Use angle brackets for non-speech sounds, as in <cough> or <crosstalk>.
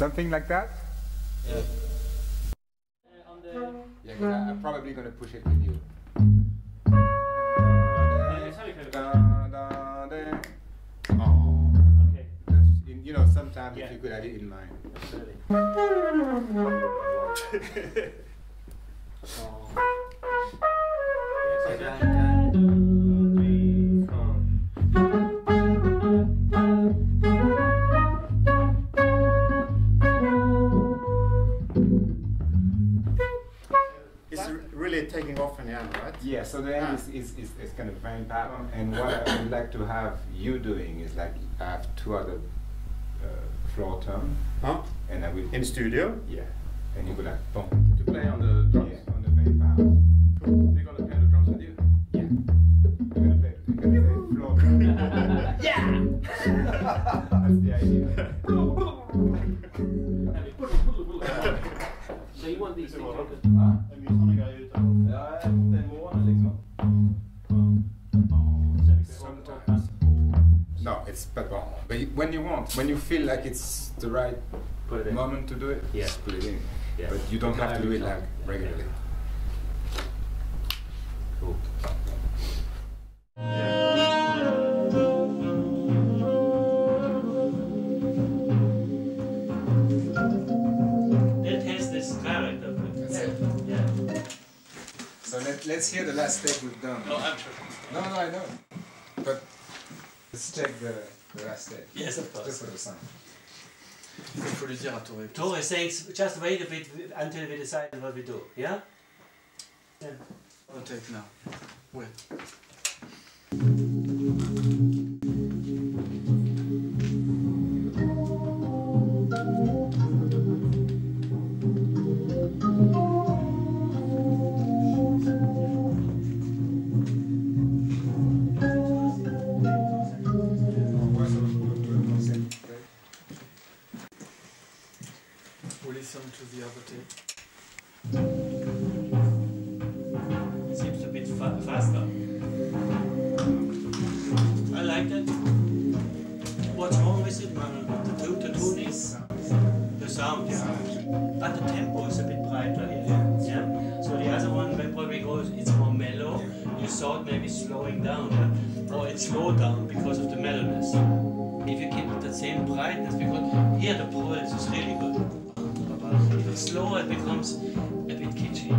Something like that? Yeah. Uh, on the, Yeah, 'cause I, I'm probably gonna push it with you. let's have it Da, kind da, da. of- Oh. Okay. In- You know, sometimes Yeah. if you could have it in mind. Absolutely. Yes, okay. Two, really taking off in the end, right? Yeah, so the end is, is, is, is kind of very pattern. And what I would like to have you doing is like I have two other uh, floor tom, Huh? and I will In studio? yeah, and you go like boom. To play on the drums. Yeah, on the main power. They're gonna play on the drums with you. Yeah. You're gonna play, you're gonna play floor tom. <laughs> Yeah! That's the idea. <laughs> <laughs> So you want these things to but well, but you- when you want, when you feel like it's the right Put it in. moment to do it, Yeah. just put it in. Yeah. But you don't have to do it like Yeah. regularly. Cool. It has this character. That's it. Yeah. So let, let's hear the last take we've done. Oh, I'm sure. No, no, I know. But let's check the, the last take. Yes, of course. Just for the sound. Det får du göra Tore. Tore says, just wait a bit until we decide what we do. Yeah? Yeah. I'll take now. Wait. Fa- faster. I like that. What's wrong with it? The, tu- the tune is the sound, yeah. But the tempo is a bit brighter here. Yeah. So the other one probably goes it's more mellow. You saw it maybe slowing down, yeah? or it slowed down because of the mellowness. If you keep the same brightness, because here the pulse is really good. If it's slower, it becomes a bit kitschy.